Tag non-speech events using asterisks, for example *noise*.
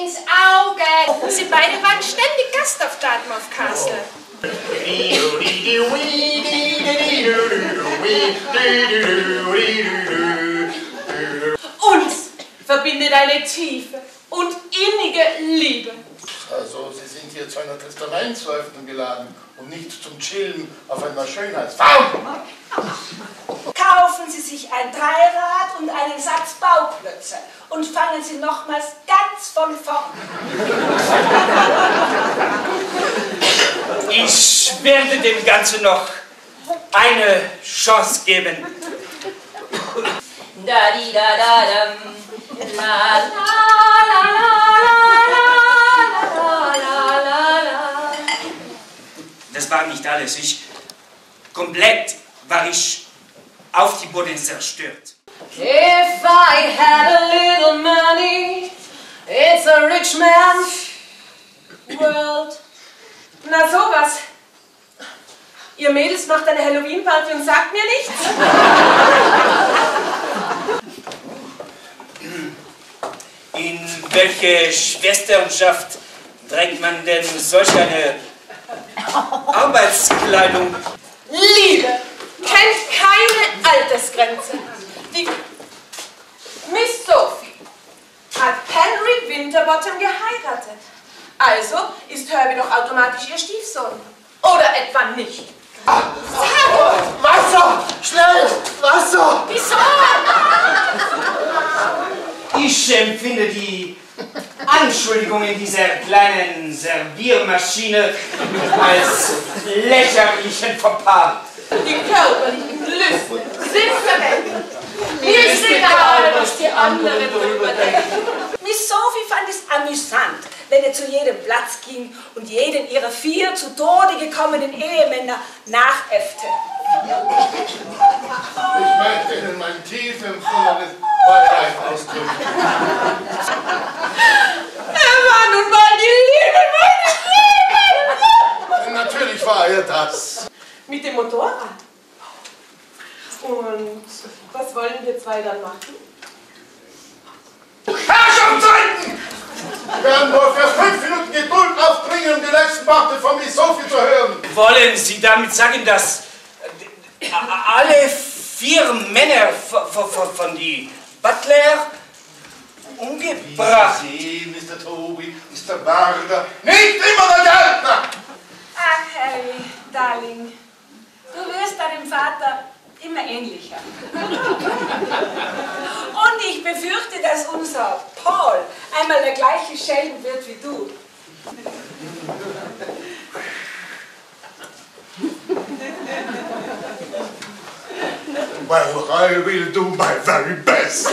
ins Auge. Sie beide waren ständig Gast auf Dartmouth Castle. Uns verbindet eine tiefe und innige Liebe. Also, Sie sind hier zu einer Testamentsveröffentlichung geladen und nicht zum Chillen auf einer Schönheitsfarm. Kaufen Sie sich ein Dreirad und einen Satz Bauklötze und fangen Sie nochmals ganz von vorn. Ich werde dem Ganzen noch eine Chance geben. Da di da da dam. La la la la la la la la. Das war nicht alles. Ich komplett war ich auf die Boden zerstört. If I had a little money, it's a rich man's world. Na sowas. Ihr Mädels macht eine Halloween-Party und sagt mir nichts? In welche Schwesternschaft trägt man denn solch eine Arbeitskleidung? Liebe kennt keine Altersgrenze. Die Miss Sophie hat Henry Winterbottom geheiratet. Also ist Herbie doch automatisch ihr Stiefsohn. Oder etwa nicht? Wasser! Schnell! Wasser! Wieso? Ich empfinde die Anschuldigungen dieser kleinen Serviermaschine als lächerlichen Fauxpas. Die Lüste sind verwendet. Mir ist egal, anderen drüber denken. Miss Sophie fand es amüsant, wenn er zu jedem Platz ging und jeden ihrer vier zu Tode gekommenen Ehemänner nachäffte. Ich möchte Ihnen mein tief empfundenes Beileid ausdrücken. Er war nun mal die Liebe meines Lebens. Natürlich war er das. Mit dem Motorrad. Und was wollen wir zwei dann machen? Herrschaftszeiten! Wir werden nur für fünf Minuten Geduld aufbringen, um die letzten Worte von Miss Sophie zu hören. Wollen Sie damit sagen, dass äh, alle vier Männer von, von, von die Butler umgebracht? Sie, Mr. Toby, Mr. Barger, nicht immer der Gärtner! Ach, Harry, Darling, du wirst deinem Vater immer ähnlicher. *laughs* Und ich befürchte, dass unser Paul einmal der gleiche Schelm wird wie du. Well, I will do my very best.